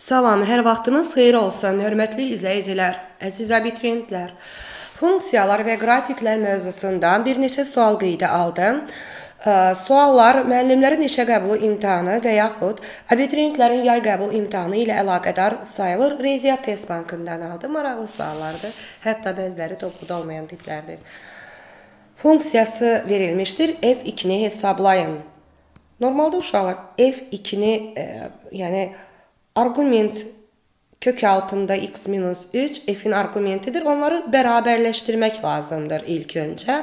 Salam, hər vaxtınız xeyir olsun, hörmətli izləyicilər, əziz abituriyentlər. Funksiyalar və qrafiklər mövzusunda bir neçə sual qeydə aldım. Suallar müəllimlərin işə qəbulu imtahanı və yaxud abituriyentlərin yay qəbul imtahanı ilə əlaqədar sayılır. Riyaziyyat test bankından aldım. Maraqlı suallardır. Hətta bəziləri topluda olmayan tiplərdir. Funksiyası verilmişdir. F2-ni hesablayın. Normalda uşaqlar F2-ni, e, yəni Arqument kök altında x minus 3 f'in arqumentidir. Onları bərabərləşdirmək lazımdır ilk öncə.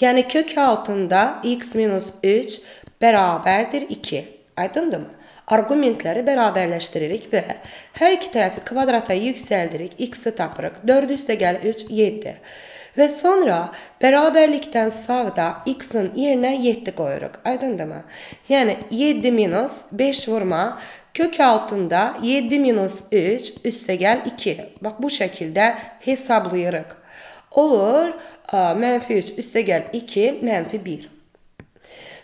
Yəni kök altında x minus 3 bərabərdir 2. Aydındırmı? Arqumentləri bərabərləşdiririk və hər iki tərəfi kvadrata yüksəldirik. x-i tapırıq. 4 üstə gəl 3 7. Və sonra bərabərlikdən sağda x-in yerinə 7 qoyuruq. Aydındırmı? Yəni 7 minus 5 vurma Kök altında 7 minus 3 üstəgəl 2. Bax bu şəkildə hesablayırıq. Olur mənfi 3 üstəgəl 2 mənfi 1.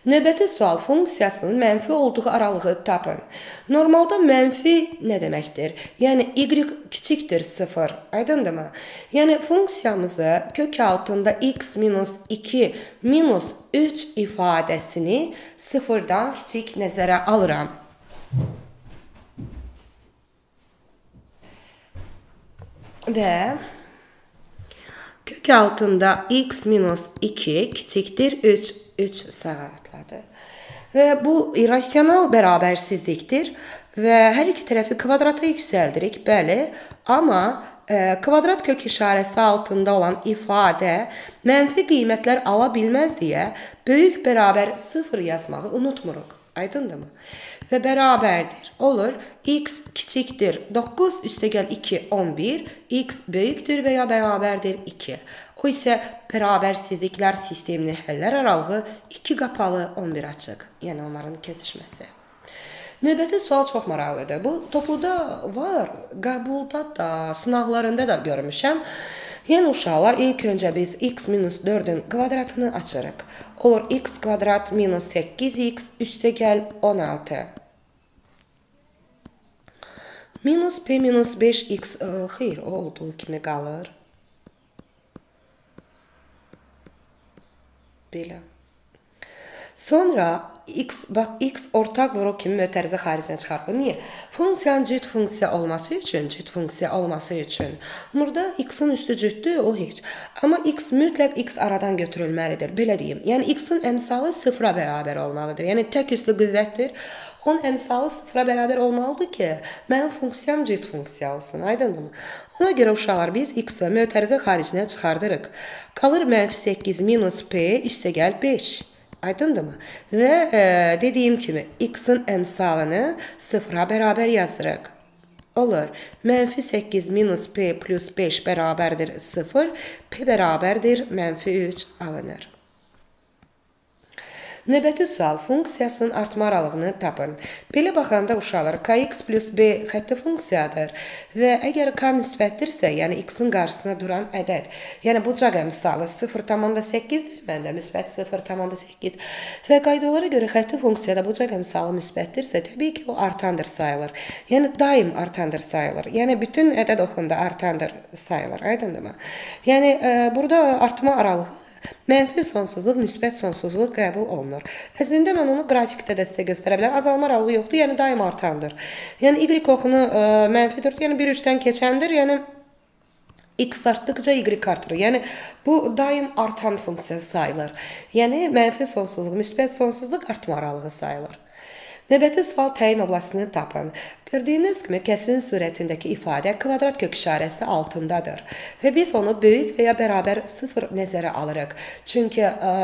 Növbəti sual funksiyasının mənfi olduğu aralığı tapın. Normalda mənfi nə deməkdir? Yəni y kiçikdir 0. Aydındırmı? Yəni funksiyamızı kök altında x minus 2 minus 3 ifadəsini 0-dan kiçik nəzərə alıram. Və kök altında x minus 2 kiçikdir 3, 3 saatladır. Və bu irrasional bərabərsizlikdir və hər iki tərəfi kvadrata yüksəldirik, bəli, amma e, kvadrat kök işarəsi altında olan ifadə mənfi qiymətlər ala bilməz deyə böyük bərabər 0 yazmağı unutmuruq. Aydındırmı? Və bərabərdir. Olur. x kiçikdir 9 üstəgəl 2 11. x böyükdür və ya bərabərdir 2. O isə bərabərsizliklər sisteminin həllər aralığı 2 qapalı 11 açıq. Yəni onların kesişməsi. Növbəti sual çox maraqlıdır. Bu topluda var, qəbulda da, sınaqlarında da görmüşəm. Yəni uşaqlar ilk öncə biz x minus 4-ün kvadratını açırıq. Olur x kvadrat minus 8x üstəgəl 16. Minus p minus 5x ə, e, xeyr, o olduğu kimi qalır. Belə. Sonra x bax x ortaq vuruq kimi mötərizə xaricinə çıxarılır. Niyə? Funksiyanın cüt funksiya olması üçün, cüt funksiya olması üçün. Burada x-in üstü cütdür, o heç. Amma x mütləq x aradan götürülməlidir. Belə deyim. Yəni x-in əmsalı 0-a bərabər olmalıdır. Yəni tək üslü qüvvətdir. Onun əmsalı 0-a bərabər olmalıdır ki, mənim funksiyam cüt funksiya olsun. Aydındırmı? Ona görə uşaqlar biz x-i mötərizə xaricinə çıxardırıq. Qalır -8 minus p üstəgəl 5. Aydındırmı? Və e, dediyim kimi x-in əmsalını 0-a bərabər yazırıq. Olur. Mənfi 8 minus p plus 5 bərabərdir 0. p bərabərdir mənfi 3 alınır. Növbəti sual funksiyasının artma aralığını tapın. Belə baxanda uşaqlar kx plus b xətti funksiyadır və əgər k müsbətdirsə, yəni x-in qarşısına duran ədəd, yəni bucaq əmsalı 0,8-dir, məndə müsbət 0,8 və qaydalara görə xətti funksiyada bucaq əmsalı müsbətdirsə, təbii ki, o artandır sayılır. Yəni daim artandır sayılır. Yəni bütün ədəd oxunda artandır sayılır. Aydındırmı? Yəni e, burada artma aralığı Mənfi sonsuzluq, müsbət sonsuzluq qəbul olunur. Əslində mən onu qrafikdə də sizə göstərə bilərəm. Azalma aralığı yoxdur, yəni daim artandır. Yəni y oxunu ə, e, mənfi 4, yəni 1 3-dən keçəndir. Yəni x artdıqca y artır. Yəni bu daim artan funksiya sayılır. Yəni mənfi sonsuzluq, müsbət sonsuzluq artma aralığı sayılır. Növbəti sual təyin oblasını tapın. Gördüyünüz kimi kəsrin surətindəki ifadə kvadrat kök işarəsi altındadır və biz onu böyük və ya bərabər 0 nəzərə alırıq. Çünki ə,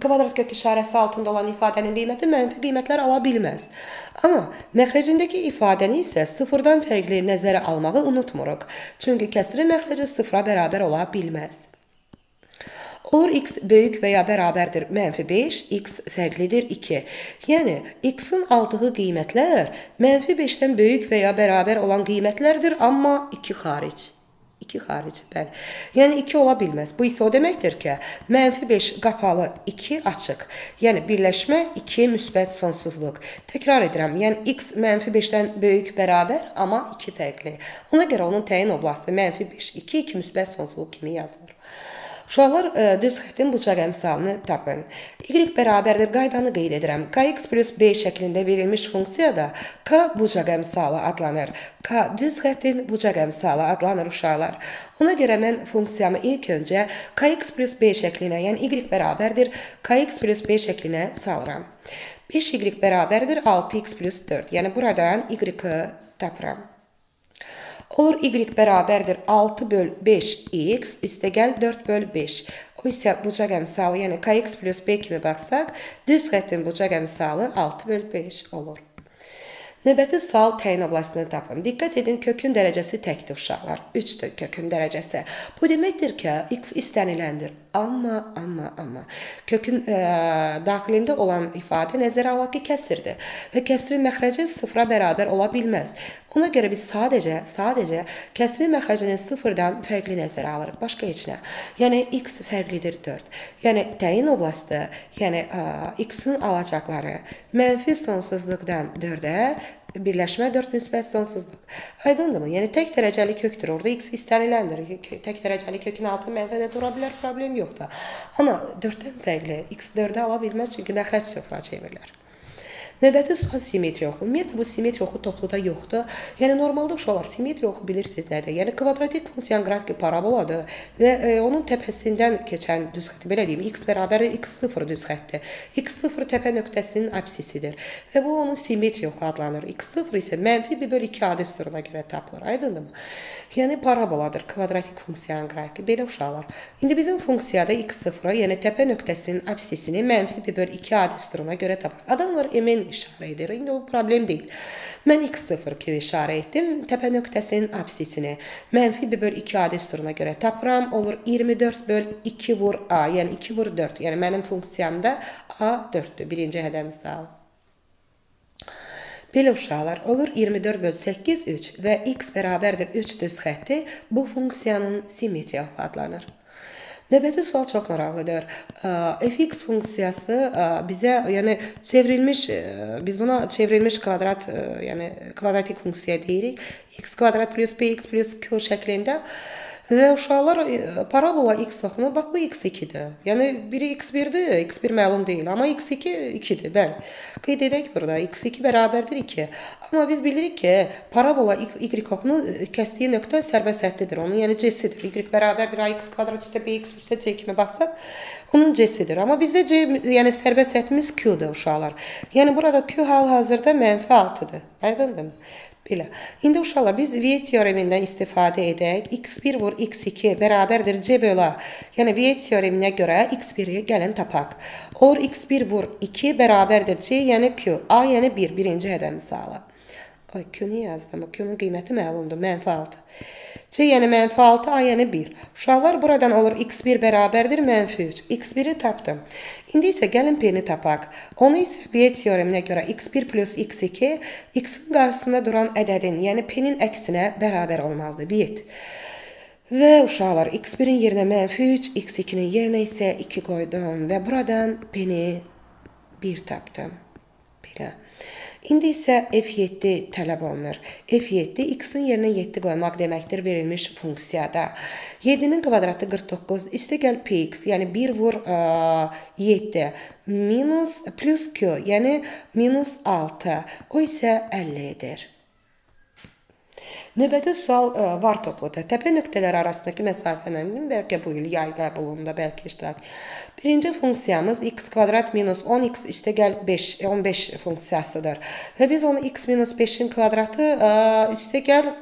kvadrat kök işarəsi altında olan ifadənin qiyməti mənfi qiymətlər ala bilməz. Amma məxrəcindəki ifadəni isə sıfırdan fərqli nəzərə almağı unutmuruq. Çünki kəsrin məxrəci sıfıra bərabər ola bilməz. Olur x böyük və ya bərabərdir mənfi 5, x fərqlidir 2. Yəni, x-in aldığı qiymətlər mənfi 5-dən böyük və ya bərabər olan qiymətlərdir, amma 2 xaric. 2 xarici, bəli. Yəni 2 ola bilməz. Bu isə o deməkdir ki, mənfi 5 qapalı, 2 açıq. Yəni birləşmə 2 müsbət sonsuzluq. Təkrar edirəm. Yəni x mənfi 5-dən böyük bərabər, amma 2 fərqli. Ona görə onun təyin oblasti mənfi 5, 2, 2 müsbət sonsuzluq kimi yazılır. Uşaqlar e, düz xəttin bucaq əmsalını tapın. Y bərabərdir qaydanı qeyd edirəm. kx plus b şəklində verilmiş funksiyada k bucaq əmsalı adlanır. k düz xəttin bucaq əmsalı adlanır uşaqlar. Ona görə mən funksiyamı ilk öncə kx plus b şəklinə, yəni y bərabərdir kx plus b şəklinə salıram. 5y bərabərdir 6x plus 4. Yəni buradan y-i tapıram. Olur y bərabərdir 6 böl 5x üstəgəl 4 böl 5. O isə bucaq əmsalı, yəni kx plus b kimi baxsaq, düz xəttin bucaq əmsalı 6 böl 5 olur. Növbəti sual təyin oblastını tapın. Diqqət edin, kökün dərəcəsi təkdir uşaqlar. 3-dür kökün dərəcəsi. Bu deməkdir ki, x istəniləndir. Amma, amma, amma kökün ə, e, daxilində olan ifadə nəzərə alaq ki, kəsrdir və kəsrin məxrəci sıfıra bərabər ola bilməz. Ona görə biz sadəcə, sadəcə kəsrin məxrəcini sıfırdan fərqli nəzərə alırıq, başqa heç nə. Yəni x fərqlidir 4. Yəni təyin oblasti, yəni ə, x-in alacaqları mənfi sonsuzluqdan 4-ə birləşmə 4 müsbət sonsuzluq. Aydındırmı? Yəni tək dərəcəli kökdür. Orada x istəniləndir. Tək dərəcəli kökün altı mənfidə dura bilər, problem yoxdur. Amma 4-dən fərqli x 4-ə ala bilməz çünki məxrəc sıfıra çevrilər. Növbəti sual simmetriya oxu. Ümumiyyətlə bu simmetriya oxu topluda yoxdur. Yəni normalda uşaqlar simmetriya oxu bilirsiniz nədir? Yəni kvadratik funksiyanın qrafiki paraboladır və e, onun təpəsindən keçən düz xətt belə deyim, x bərabərdir x0 düz xəttdir. x0 təpə nöqtəsinin apsisidir və bu onun simmetriya oxu adlanır. x0 isə mənfi 1 bölü 2 adi üstürünə görə tapılır. Aydındırmı? Yəni paraboladır kvadratik funksiyanın qrafiki. Belə uşaqlar. İndi bizim funksiyada x0, yəni təpə nöqtəsinin apsisini mənfi 1 bölü 2 adi üstürünə görə tapılır. Adamlar mn işarə edir. İndi o problem deyil. Mən x0 kimi işarə etdim. Təpə nöqtəsinin apsisini mənfi 1 böl 2 adi üstürünə görə tapıram. Olur 24 böl 2 vur a, yəni 2 vur 4. Yəni mənim funksiyamda a 4-dür. Birinci hədəmiz sual. Belə uşaqlar, olur 24 böl 8 3 və x bərabərdir 3 düz xətti bu funksiyanın simmetriya adlanır. Növbəti sual çox maraqlıdır. fx funksiyası bizə, yəni çevrilmiş biz buna çevrilmiş kvadrat, yəni kvadratik funksiya deyirik. x kvadrat plus q şəklində Və uşaqlar e, parabola x oxunur. Bax bu x2-dir. Yəni biri x1-dir, x1 məlum deyil, amma x2 2-dir. Bəli. Qeyd edək burada x2 bərabərdir 2. Amma biz bilirik ki, parabola y oxunur e, kəsdiyi nöqtə sərbəst xəttidir. Onun yəni c-sidir. y bərabərdir ax kvadrat üstə bx üstə c kimi baxsaq, onun c-sidir. Amma bizdə c yəni sərbəst xəttimiz q-dır uşaqlar. Yəni burada q hal-hazırda mənfi 6-dır. Aydındırmı? Belə. İndi uşaqlar biz Viet teoremindən istifadə edək. x1 vur x2 bərabərdir c bölə. Yəni Viet teoreminə görə x1-i gəlin tapaq. Or x1 vur 2 bərabərdir c, yəni q. A yəni 1, birinci hədəm misalı. Ay, Q-ni yazdım. Q-nun qiyməti məlumdur. Mənfi 6. C yəni mənfi 6, A yəni 1. Uşaqlar buradan olur x1 bərabərdir mənfi 3. x1-i tapdım. İndi isə gəlin p-ni tapaq. Onu isə B teoreminə görə x1 plus x2 x-in qarşısında duran ədədin, yəni p-nin əksinə bərabər olmalıdır. 1. Və uşaqlar x1-in yerinə mənfi 3, x2-nin yerinə isə 2 qoydum və buradan p-ni 1 tapdım. Belə. İndi isə F7 tələb olunur. F7 x-in yerinə 7 qoymaq deməkdir verilmiş funksiyada. 7-nin kvadratı 49 üstəgəl px, yəni 1 vur ə, 7 minus plus q, yəni minus 6. O isə 50 edir. Növbəti sual ə, e, var topludur. Təpə nöqtələri arasındakı məsafənin bəlkə bu il yay qəbulunda bəlkə iştirak. Birinci funksiyamız x kvadrat minus 10x üstəgəl 5 15 funksiyasıdır. Və biz onu x minus 5-in kvadratı e, üstəgəl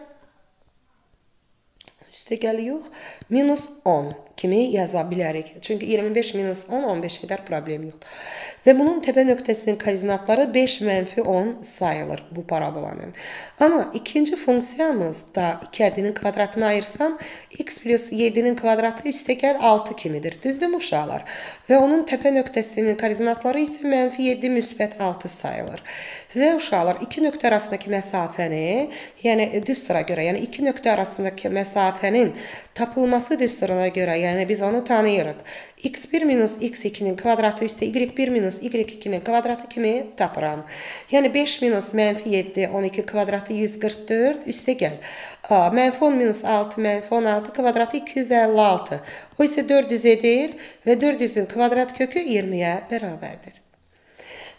üstəgəl yox, minus 10 kimi yaza bilərik. Çünki 25 minus 10 15 edər, problem yoxdur. Və bunun təpə nöqtəsinin koordinatları 5 mənfi 10 sayılır bu parabolanın. Amma ikinci funksiyamız da 2 ədinin kvadratını ayırsam x plus 7-nin kvadratı üstəgəl 6 kimidir. Düzdürmü uşaqlar? Və onun təpə nöqtəsinin koordinatları isə mənfi 7 müsbət 6 sayılır. Və uşaqlar iki nöqtə arasındakı məsafəni, yəni düstura görə, yəni iki nöqtə arasındakı məsafənin tapılması düsturuna görə, yəni biz onu tanıyırıq x1 minus x2-nin kvadratı üstə y1 minus y2-nin kvadratı kimi tapıram. Yəni 5 minus mənfi 7, 12 kvadratı 144 üstə gəl. Mənfi 10 minus 6, mənfi 16 kvadratı 256. O isə 400 edir və 400-ün kvadrat kökü 20-yə bərabərdir.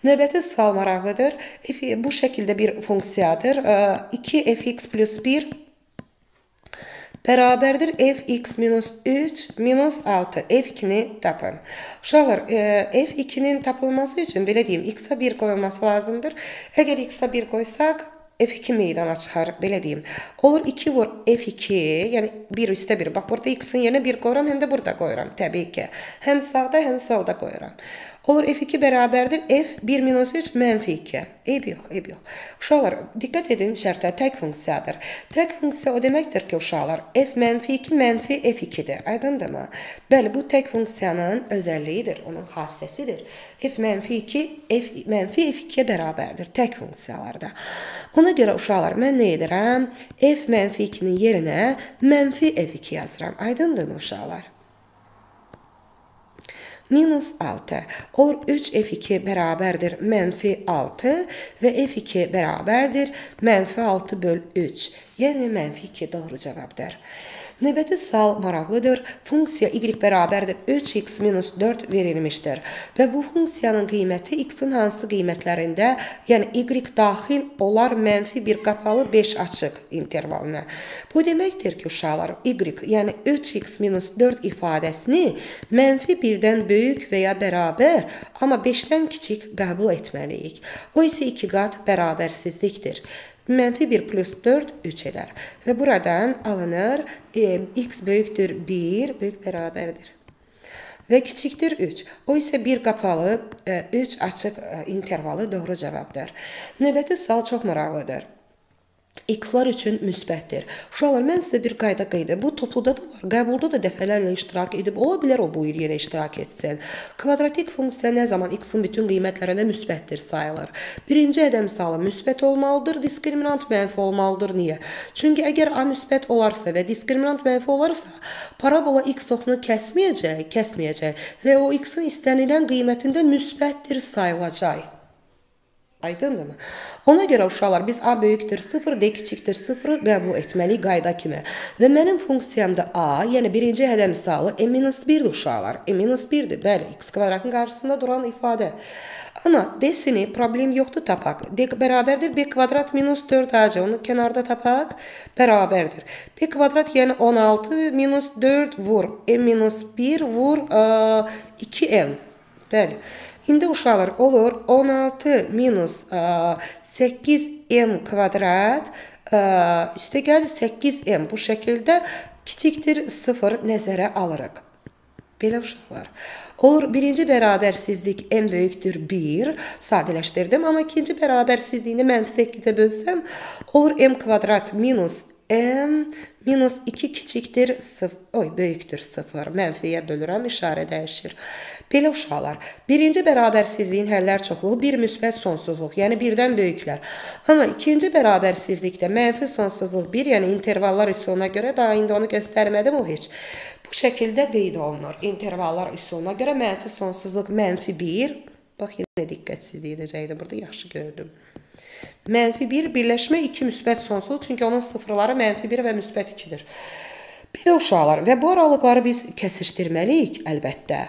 Növbəti sual maraqlıdır. F, bu şəkildə bir funksiyadır. 2 fx plus 1 bərabərdir fx minus 3 minus 6. F2-ni tapın. Uşaqlar, e, F2-nin tapılması üçün belə deyim, x-a 1 qoyulması lazımdır. Əgər x-a 1 qoysaq, F2 meydana çıxar, belə deyim. Olur 2 vur F2, yəni 1 üstə 1. Bax, burada x-in yerinə 1 qoyuram, həm də burada qoyuram, təbii ki. Həm sağda, həm solda qoyuram. Olur f2 bərabərdir f1 minus 3 mənfi 2. Eyb yox, eyb yox. Uşaqlar, diqqət edin şərtə tək funksiyadır. Tək funksiya o deməkdir ki, uşaqlar, f mənfi 2 mənfi f2-dir. Aydındırmı? Bəli, bu tək funksiyanın özəlliyidir, onun xassəsidir. f mənfi 2 f mənfi f2-yə bərabərdir tək funksiyalarda. Ona görə uşaqlar, mən nə edirəm? f mənfi 2-nin yerinə mənfi f2 yazıram. Aydındırmı uşaqlar? Minus 6 olur 3 F2 bərabərdir mənfi 6 və F2 bərabərdir mənfi 6 böl 3. Yəni mənfi 2 doğru cavabdır. Növbəti sual maraqlıdır. Funksiya y bərabərdir 3x minus 4 verilmişdir və bu funksiyanın qiyməti x-in hansı qiymətlərində, yəni y daxil olar mənfi bir qapalı 5 açıq intervalına. Bu deməkdir ki, uşaqlar, y, yəni 3x minus 4 ifadəsini mənfi 1-dən böyük və ya bərabər, amma 5-dən kiçik qəbul etməliyik. O isə 2 qat bərabərsizlikdir. Mənfi 1 plus 4 3 edər. Və buradan alınır e, x böyükdür 1, böyük bərabərdir. Və kiçikdir 3. O isə 1 qapalı, e, 3 açıq e, intervalı doğru cavabdır. Növbəti sual çox maraqlıdır. X-lar üçün müsbətdir. Uşaqlar, mən sizə bir qayda qeyd edim. Bu topluda da var, qəbulda da dəfələrlə iştirak edib. Ola bilər o bu il yenə iştirak etsin. Kvadratik funksiya nə zaman x-in bütün qiymətlərində müsbətdir sayılır. Birinci ədəm salı müsbət olmalıdır, diskriminant mənfi olmalıdır. Niyə? Çünki əgər A müsbət olarsa və diskriminant mənfi olarsa, parabola x oxunu kəsməyəcək, kəsməyəcək və o x-in istənilən qiymətində müsbətdir sayılacaq. Aydındırmı? Ona görə uşaqlar biz A böyükdür 0, D kiçikdir 0-ı qəbul etməliyik qayda kimi. Və mənim funksiyamda A, yəni birinci hədəm salı m-1-dir uşaqlar. m-1-dir. Bəli, x kvadratın qarşısında duran ifadə. Amma D-sini problem yoxdur tapaq. D bərabərdir b kvadrat minus 4ac. Onu kənarda tapaq. Bərabərdir. b kvadrat yəni 16 minus 4 vur. m minus 1 vur 2m. Bəli. İndi uşaqlar olur 16 minus 8m kvadrat üstə gəlir 8m bu şəkildə kiçikdir 0 nəzərə alırıq. Belə uşaqlar. Olur birinci bərabərsizlik m böyükdür 1. Sadələşdirdim, amma ikinci bərabərsizliyini mənfi 8-ə bölsəm, olur m kvadrat minus m minus 2 kiçikdir 0, oy, böyükdür 0. Mənfiyə bölürəm, işarə dəyişir. Belə uşaqlar, birinci bərabərsizliyin həllər çoxluğu 1 müsbət sonsuzluq, yəni 1-dən böyüklər. Amma ikinci bərabərsizlikdə mənfi sonsuzluq 1, yəni intervallar üsuluna görə, daha indi onu göstərmədim o heç. Bu şəkildə qeyd olunur. İntervallar üsuluna görə mənfi sonsuzluq mənfi 1, bax yenə diqqətsizlik edəcəkdim, burada yaxşı gördüm. Mənfi 1 birləşmə 2 müsbət sonsuz, çünki onun sıfırları mənfi 1 və müsbət 2-dir. Bir də uşaqlar və bu aralıqları biz kəsişdirməliyik əlbəttə.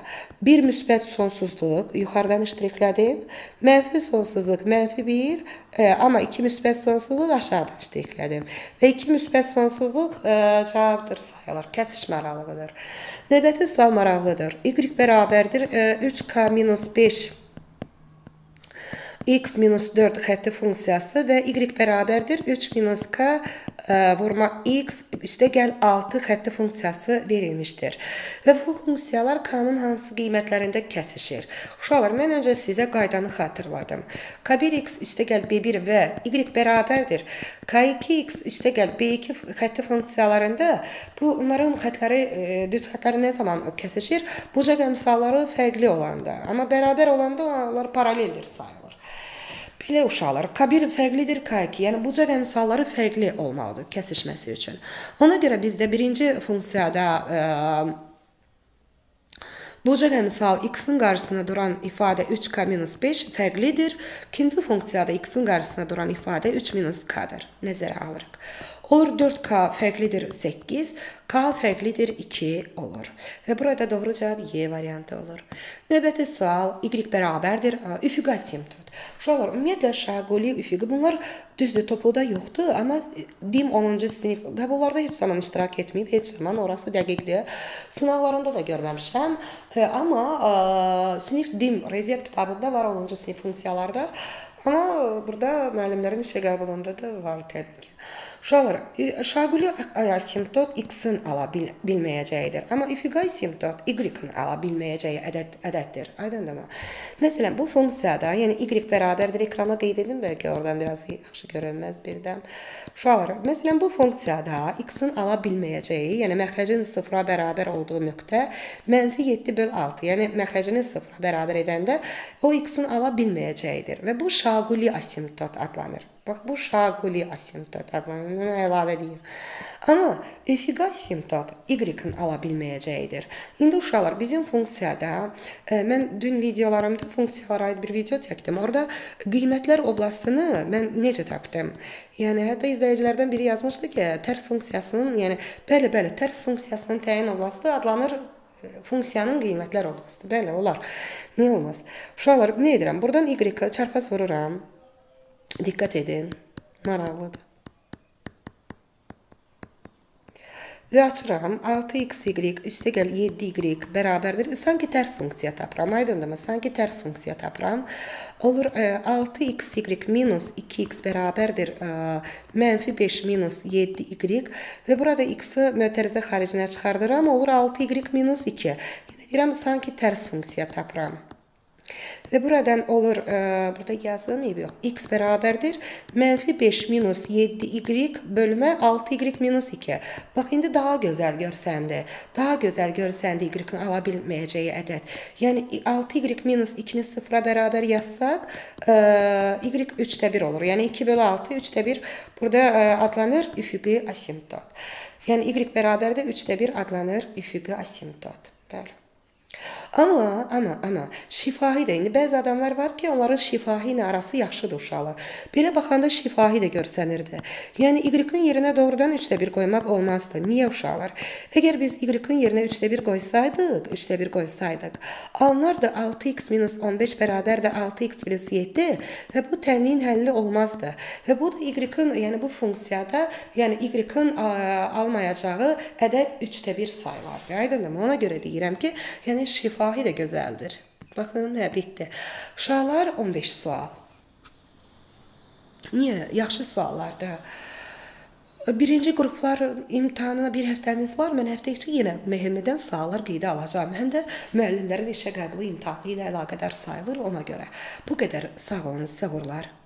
1 müsbət sonsuzluq yuxarıdan ştriklədim. Mənfi sonsuzluq mənfi 1, e, amma 2 müsbət sonsuzluq aşağıdan ştriklədim. Və 2 müsbət sonsuzluq e, cavabdır sayılır. Kəsişmə aralığıdır. Növbəti sual maraqlıdır. Y bərabərdir e, 3k 5 x minus 4 xətti funksiyası və y bərabərdir 3 minus k ə, e, vurma x üstəgəl 6 xətti funksiyası verilmişdir. Və bu funksiyalar k-nın hansı qiymətlərində kəsişir? Uşaqlar, mən öncə sizə qaydanı xatırladım. k1x üstəgəl b1 və y bərabərdir. k2x üstəgəl b2 xətti funksiyalarında bunların xətləri, e, düz xətləri nə zaman kəsişir? Bucaq əmsalları fərqli olanda, amma bərabər olanda onlar paraleldir sayılır. Belə uşaqlar, K1 fərqlidir K2, yəni bucaq əmsalları fərqli olmalıdır kəsişməsi üçün. Ona görə bizdə birinci funksiyada ə, e, bucaq əmsal x-in qarşısına duran ifadə 3k-5 fərqlidir. İkinci funksiyada x-in qarşısına duran ifadə 3-k-dır. Nəzərə alırıq. Olur 4k fərqlidir 8, k fərqlidir 2 olur. Və burada doğru cavab Y variantı olur. Növbəti sual y bərabərdir üfüqi asimtot. Uşaqlar, ümumiyyətlə şaquli, üfüqi bunlar düzdür, topluda yoxdur, amma DİM 10-cu sinif qəbullarda heç zaman iştirak etməyib, heç zaman orası dəqiqdir. Sınavlarında da görməmişəm. E, amma ə, sinif DİM riyaziyyat kitabında var 10-cu sinif funksiyalarda. Amma burada müəllimlərin işə qəbulunda da var təbii ki. Uşaqlar, şaquli asimtot x-in ala bil bilməyəcəyidir. Amma üfüqi asimtot y-in ala bilməyəcəyi ədəd ədəddir. Aydındırmı? Məsələn, bu funksiyada, yəni y bərabərdir ekrana qeyd edin, bəlkə oradan biraz yaxşı görünməz birdən. Uşaqlar, məsələn, bu funksiyada x-in ala bilməyəcəyi, yəni məxrəcin 0-a bərabər olduğu nöqtə -7 böl 6. Yəni məxrəcini 0-a bərabər edəndə o x-in ala bilməyəcəyidir və bu şaquli asimtot adlanır. Bax bu şaquli asimtot adlanır. Əlavə edeyim. Amma üfüqi asimtot y-in ala bilməyəcəyidir. İndi uşaqlar bizim funksiyada e, mən dün videolarımda funksiyalara aid bir video çəkdim. Orada qiymətlər oblastını mən necə tapdım? Yəni hətta izləyicilərdən biri yazmışdı ki, tərs funksiyasının, yəni bəli, bəli, tərs funksiyasının təyin oblasti adlanır funksiyanın qiymətlər oblasti. Bəli, olar. Niyə olmaz? Uşaqlar, nə edirəm? Burdan y-ə çarpaz vururam. Dikkat edin. Maraqlıdır. Və açıram 6xy üstəgəl 7y bərabərdir. Sanki tərs funksiya tapıram. Aydındırmı? Sanki tərs funksiya tapıram. Olur 6xy e, minus 2x bərabərdir e, mənfi 5 minus 7y və burada x-i mötərizə xaricinə çıxardıram. Olur 6y minus 2. Yəni deyirəm sanki tərs funksiya tapıram. Və buradan olur, e, burada yazılmayıb yox. x bərabərdir mənfi 5 minus 7y bölmə 6y minus 2. Bax indi daha gözəl görsəndi. Daha gözəl görsəndi y-in ala bilməyəcəyi ədəd. Yəni 6y minus 2-ni 0-a bərabər yazsaq, e, y 3də 1 olur. Yəni 2 bölü 6 3də 1 burada e, adlanır üfüqi asimtot. Yəni y bərabərdir 3də 1 adlanır üfüqi asimtot. Bəli. Amma, amma, amma şifahi də indi bəzi adamlar var ki, onların şifahi ilə arası yaxşıdır uşaqlar. Belə baxanda şifahi də görsənirdi. Yəni y-in yerinə doğrudan 3də 1 qoymaq olmazdı. Niyə uşaqlar? Əgər biz y-in yerinə 3də 1 qoysaydıq, 3də 1 qoysaydıq, alınardı 6x 15 bərabərdir 6x 7 və bu tənliyin həlli olmazdı. Və bu da y-in, yəni bu funksiyada, yəni y-in almayacağı ədəd 3də 1 sayılardı. Aydındır? Ona görə deyirəm ki, yəni şifahi şifahi də gözəldir. Baxın, hə, bitdi. Uşaqlar 15 sual. Niyə? Yaxşı suallardır. Birinci qruplar imtahanına bir həftəmiz var. Mən həftə içi yenə mühümmədən suallar qeydə alacağam. Həm də müəllimlərin işə qəbulu imtahanı ilə əlaqədar sayılır ona görə. Bu qədər sağ olun, sağ olun.